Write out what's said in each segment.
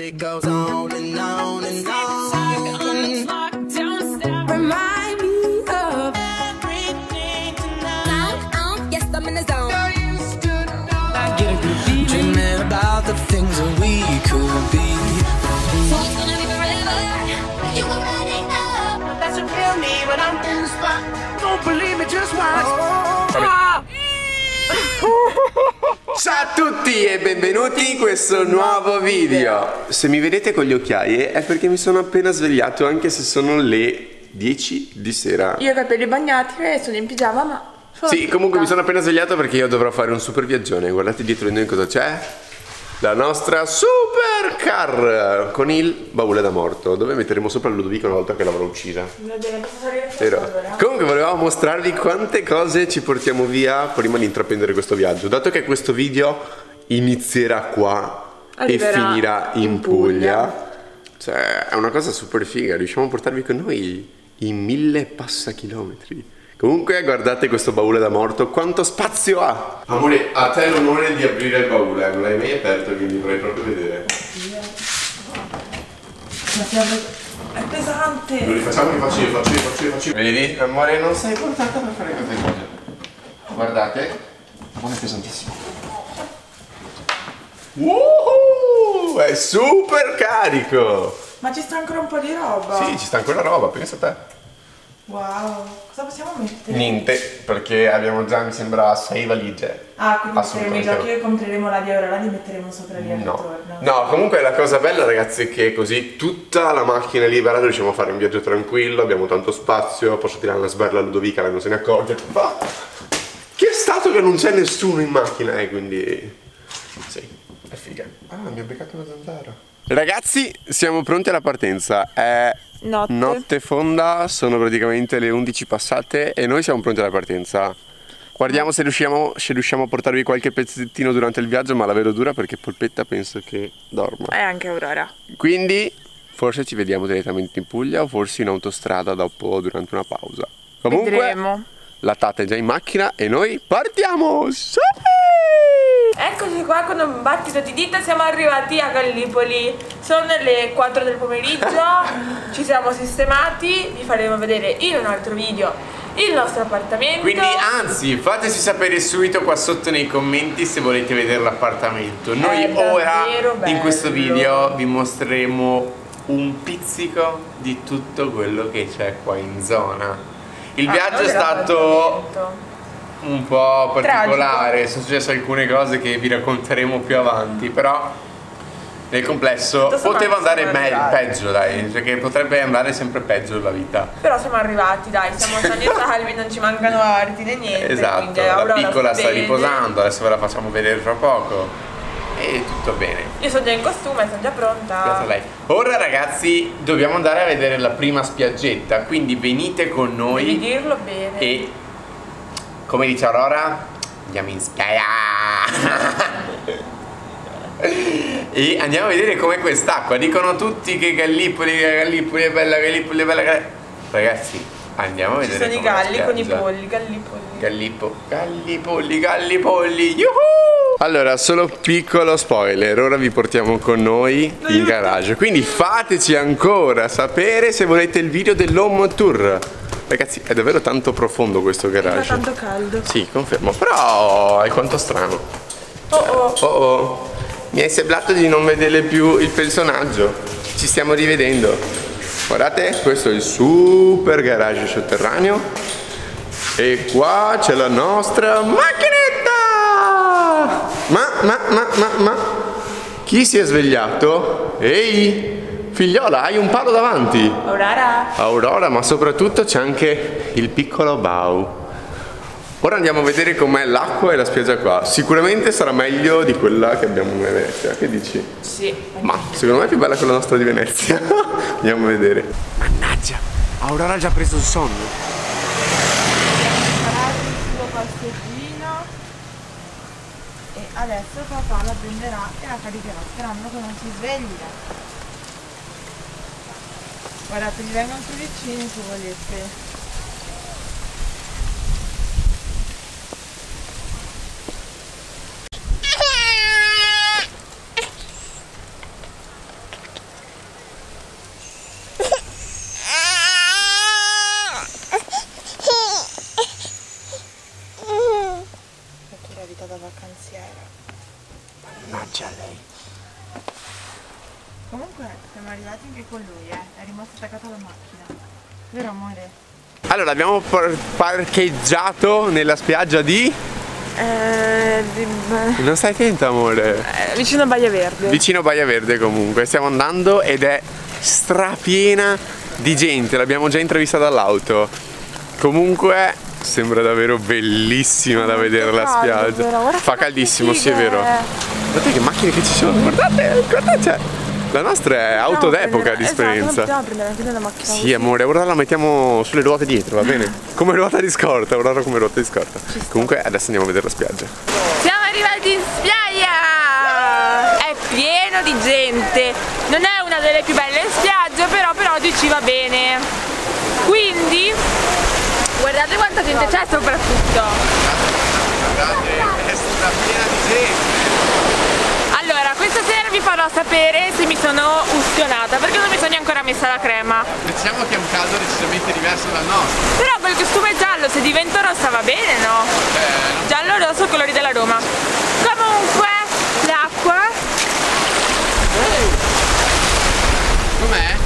It goes on and on and on. Remind me of everything tonight. On, Yes, I'm in the zone. Dreaming about the things that we could be. You already know. That's what feel me when I'm in the spot. Don't believe me, just watch. Ciao a tutti e benvenuti in questo nuovo video. Se mi vedete con gli occhiali è perché mi sono appena svegliato anche se sono le 10 di sera. Io ho i capelli bagnati e sono in pigiama, ma. sono Sì, comunque mi sono appena svegliato perché io dovrò fare un super viaggione. Guardate dietro di noi cosa c'è. La nostra supercar con il baule da morto Dove metteremo sopra Ludovico una volta che l'avrò uccisa allora? Comunque volevamo mostrarvi quante cose ci portiamo via prima di intraprendere questo viaggio. Dato che questo video inizierà qua Arriverà e finirà in, in Puglia. Puglia. cioè è una cosa super figa, riusciamo a portarvi con noi i mille passachilometri. Comunque guardate questo baule da morto, quanto spazio ha! Amore, a te l'onore di aprire il baule, non l'hai mai aperto quindi vorrei proprio vedere. Siamo- È pesante. Lo rifacciamo, rifaccio io, faccio io, faccio io, faccio io. Vedi? Amore, non sei portata per fare queste cose. Guardate. Amore, è pesantissimo. Woohoo! È super carico! Ma ci sta ancora un po' di roba. Sì, ci sta ancora roba, pensa a te. Wow. Cosa possiamo mettere? Niente, perché abbiamo già, mi sembra, sei valigie. Ah, quindi metteremo i giochi e compreremo la di Aurora, li metteremo sopra lì No. ritorno. no, comunque la cosa bella ragazzi è che così tutta la macchina è libera, riusciamo a fare un viaggio tranquillo, abbiamo tanto spazio, posso tirare una sberla a Ludovica, lei non se ne accorge. Ma che è stato che non c'è nessuno in macchina e quindi... Sì, è figa. Ah, mi ha beccato una zanzara. Ragazzi, siamo pronti alla partenza. È Notte. notte fonda, sono praticamente le 11 passate e noi siamo pronti alla partenza. Guardiamo se riusciamo, se riusciamo a portarvi qualche pezzettino durante il viaggio, ma la vedo dura perché Polpetta penso che dorma. E anche Aurora. Quindi forse ci vediamo direttamente in Puglia o forse in autostrada dopo durante una pausa. Comunque Vedremo. la Tata è già in macchina e noi partiamo! Sì! Eccoci qua con un battito di dita, siamo arrivati a Gallipoli. Sono le 4 del pomeriggio, ci siamo sistemati, vi faremo vedere in un altro video il nostro appartamento. Quindi anzi fateci sapere subito qua sotto nei commenti se volete vedere l'appartamento. Noi È ora davvero in bello. questo video vi mostreremo un pizzico di tutto quello che c'è qua in zona. Il Ah, viaggio è stato. Un po' particolare, sono successe alcune cose che vi racconteremo più avanti, però nel complesso Tutto poteva andare siamo me- arrivati. peggio, dai, perché potrebbe andare sempre peggio la vita. Però siamo arrivati, dai, siamo sani e salvi, non ci mancano arti né niente. Esatto, la piccola sta bene. riposando, adesso ve la facciamo vedere tra poco. E tutto bene. Io sono già in costume, sono già pronta. Ora ragazzi dobbiamo andare a vedere la prima spiaggetta, quindi venite con Devi noi dirlo bene. e come dice Aurora andiamo in spiaggia. e andiamo a vedere com'è quest'acqua. Dicono tutti che Gallipoli, Gallipoli è bella, Gallipoli è bella. Gall- Ragazzi, andiamo a Ci vedere sono i galli con i polli, gallipolli. Gallippo, Gallipolli, Gallipolli, yuhu! Allora, solo piccolo spoiler, ora vi portiamo con noi in garage, quindi fateci ancora sapere se volete il video dell'home tour. Ragazzi, è davvero tanto profondo questo garage. tanto caldo. Sì, confermo, però è quanto strano. Oh oh. Oh oh, mi è sembrato di non vedere più il personaggio. Ci stiamo rivedendo. Guardate, questo è il super garage sotterraneo. E qua c'è la nostra macchinetta! Ma, ma, ma, ma, ma. Chi si è svegliato? Ehi, figliola, hai un palo davanti. Aurora. Aurora, ma soprattutto c'è anche il piccolo Bau. Ora andiamo a vedere com'è l'acqua e la spiaggia qua. Sicuramente sarà meglio di quella che abbiamo in Venezia. Che dici? Sì. Ma secondo me è più bella quella nostra di Venezia. andiamo a vedere. Mannaggia, Aurora ha già preso il sonno. E adesso papà la prenderà e la caricherà sperando che non si svegli. Guardate, mi vengono più vicini se volete. Mannaggia lei. Comunque arrivati anche con lui, eh. È rimasto attaccato alla macchina. Vero amore? Allora, abbiamo par- parcheggiato nella spiaggia di... Eh, Non stai attenta, amore. vicino a Baia Verde. Vicino Baia Verde comunque. Stiamo andando ed è strapiena di gente. L'abbiamo già intravista dall'auto. Comunque sembra davvero bellissima da vedere la spiaggia. Fa caldissimo, sì è vero. Guardate che macchine che ci sono. Guardate, guardate. La nostra è auto d'epoca di esperienza. Esatto, prendere anche una macchina. Sì, amore, ora la mettiamo sulle ruote dietro, va bene? Come ruota di scorta, ora come ruota di scorta. Comunque adesso andiamo a vedere la spiaggia. Siamo arrivati in spiaggia! È pieno di gente. Non è una delle più belle spiagge, però per oggi ci va bene. Quindi, guardate quanta gente c'è soprattutto. Guardate, è strapiena di gente. Vi farò sapere se mi sono ustionata, perché non mi sono ancora messa la crema. Diciamo che è un caldo decisamente diverso dal nostro. Però quel costume giallo, se divento rossa va bene, no? Giallo rosso, colori della Roma. Comunque, l'acqua Com'è?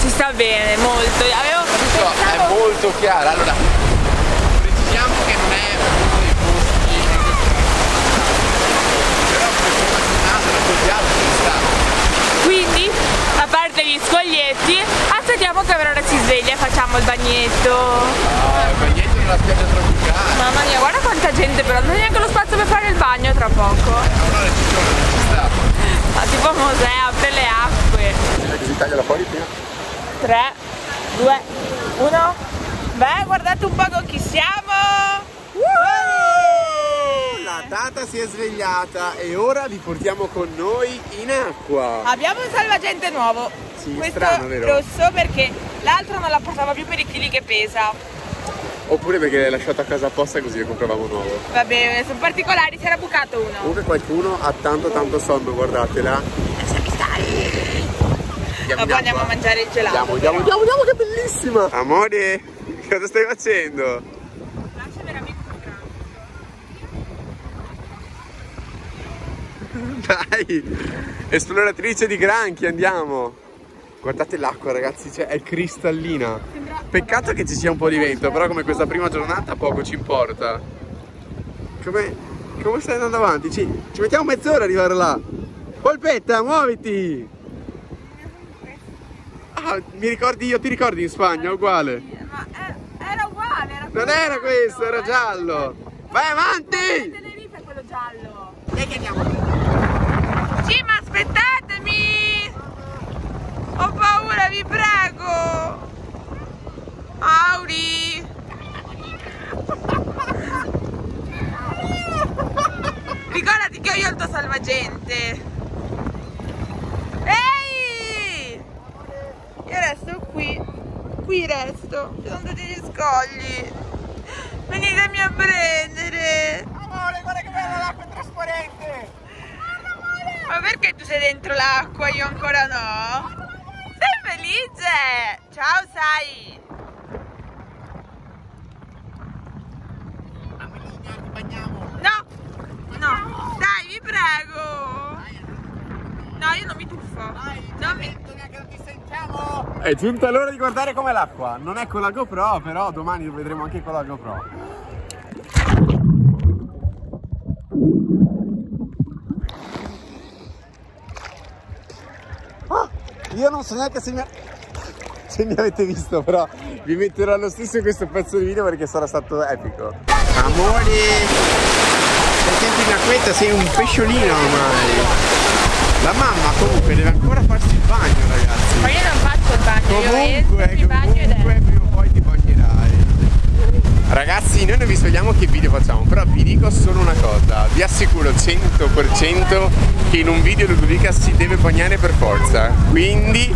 si sta bene, molto. Avevo So, è molto chiara. Allora, precisiamo che non è uno dei posti in Però come prima giornata da così alto ci sta. Quindi, a parte gli scoglietti, aspettiamo che Aurora si sveglia e facciamo il bagnetto. Ah, il bagnetto nella spiaggia tropicale. Mamma mia, guarda quanta gente però, non c'è neanche lo spazio per fare il bagno tra poco. Ci sta. Ma tipo Mosè apre le acque. Così tagliala fuori prima. 3, 2, 1. Beh, guardate un po' con chi siamo. La tata si è svegliata e ora vi portiamo con noi in acqua. Abbiamo un salvagente nuovo. Sì, Questo strano, vero? rosso perché l'altro non la portava più per i chili che pesa. Oppure perché l'hai lasciato a casa apposta così lo compravamo nuovo. Vabbè, sono particolari, si era bucato uno. Comunque qualcuno ha tanto tanto sonno, guardatela. Andiamo Dopo andiamo a mangiare il gelato. Andiamo, andiamo, andiamo, andiamo, che bellissima! Amore, cosa stai facendo? Lascia veramente un. Dai! Esploratrice di granchi, andiamo! Guardate l'acqua ragazzi, cioè, è cristallina. Peccato che ci sia un po' di vento, però come questa prima giornata poco ci importa. Come, come stai andando avanti? Ci, ci mettiamo mezz'ora ad arrivare là. Polpetta, muoviti! Ah, mi ricordi io, ti ricordi in Spagna, uguale. Ma eh, era uguale, era Non era questo, era giallo. Vai avanti! Tenerife è quello giallo. Dai che andiamo. Sì, ma aspettatemi! Ho paura, vi prego! Auri! Ricordati che ho io il tuo salvagente! Ehi! Io resto qui, qui resto, ci sono tutti gli scogli! Venitemi a prendere! Amore, guarda che bella l'acqua è trasparente! Ma perché tu sei dentro l'acqua, io ancora no? Felice? Ciao, sai! No! No! Dai, vi prego! No, io non mi tuffo! Non mi... È giunta l'ora di guardare com'è l'acqua. Non è con la GoPro, però domani lo vedremo anche con la GoPro. Ah, io non so neanche se mi, se mi avete visto, però vi metterò lo stesso in questo pezzo di video perché sarà stato epico. Amori, sei sempre in acquetta, sei un pesciolino ormai. La mamma comunque deve ancora farsi il bagno, ragazzi. Ma io non faccio il bagno, io entro, Comunque, mi bagno ed comunque è... prima o poi ti bagnerai. Ragazzi, noi non vi svegliamo che video facciamo, però vi dico solo una cosa, vi assicuro 100% che in un video Ludovica si deve bagnare per forza. Quindi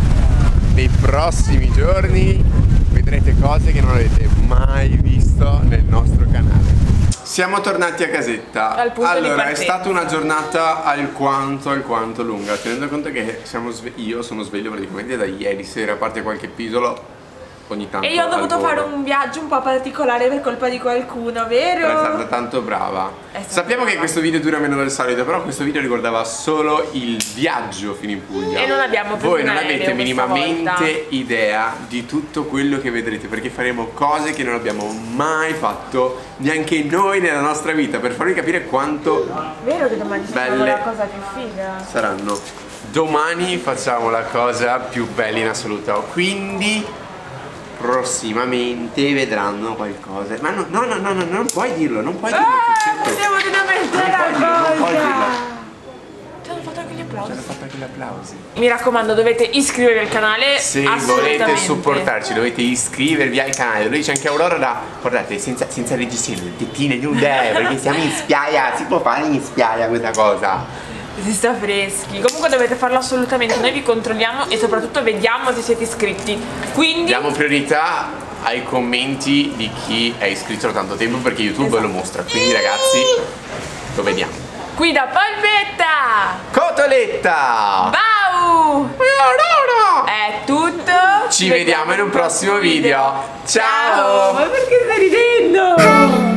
nei prossimi giorni vedrete cose che non avete mai visto nel nostro canale. Siamo tornati a casetta. Al punto di allora, è stata una giornata alquanto, alquanto lunga, tenendo conto che io sono sveglio praticamente da ieri sera, a parte qualche episodio ogni tanto. E io ho dovuto fare un viaggio un po' particolare per colpa di qualcuno, vero? È stata tanto brava. Stata Sappiamo che brava. questo video dura meno del solito, però questo video riguardava solo il viaggio fino in Puglia. E non abbiamo preso Voi non avete minimamente idea di tutto quello che vedrete, perché faremo cose che non abbiamo mai fatto neanche noi nella nostra vita, per farvi capire quanto Vero che domani Belle. la cosa più figa? saranno. Domani facciamo la cosa più bella in assoluto, quindi prossimamente vedranno qualcosa. Ma no, no, no, no, no, non puoi dirlo, non puoi dirlo. Ah, Francesco. siamo finalmente Non la puoi dirlo, non puoi dirlo. cosa! Ci hanno fatto anche gli Ci applausi. hanno fatto anche gli applausi. Mi raccomando, dovete iscrivervi al canale. Se volete supportarci dovete iscrivervi al canale dove c'è anche Aurora da guardate senza, senza reggiseno tettine nude perché siamo in spiaggia si può fare in spiaggia questa cosa Si sta freschi. Comunque dovete farlo assolutamente. Noi vi controlliamo e soprattutto vediamo se siete iscritti. Quindi. diamo priorità ai commenti di chi è iscritto da tanto tempo perché YouTube Esatto. lo mostra quindi ragazzi lo vediamo Qui da Polpetta! Cotoletta Bau! È tutto. ci vediamo in un prossimo video ciao Ma perché stai ridendo?